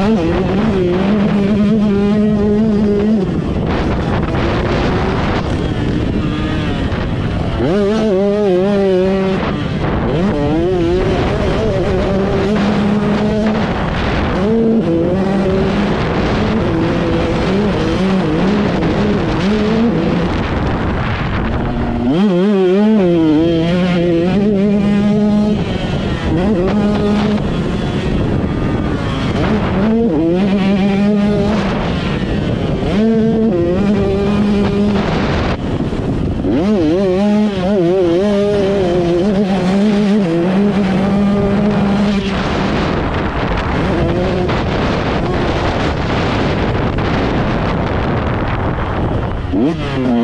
Mm-hmm. Mm-hmm.